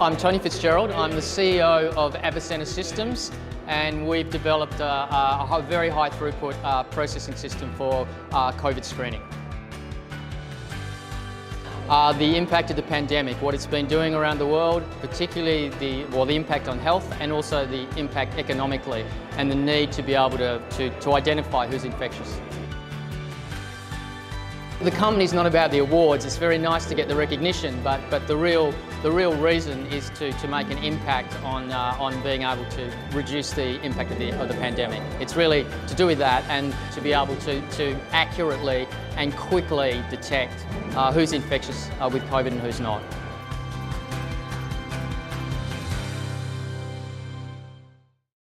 I'm Tony Fitzgerald. I'm the CEO of Avicena Systems and we've developed a, a, a very high throughput uh, processing system for uh, COVID screening. Uh, the impact of the pandemic, what it's been doing around the world, particularly the, well, the impact on health and also the impact economically and the need to be able to, to, to identify who's infectious. The company's not about the awards, it's very nice to get the recognition, but, but the, real, the real reason is to, to make an impact on, uh, on being able to reduce the impact of the, of the pandemic. It's really to do with that and to be able to, to accurately and quickly detect uh, who's infectious uh, with COVID and who's not.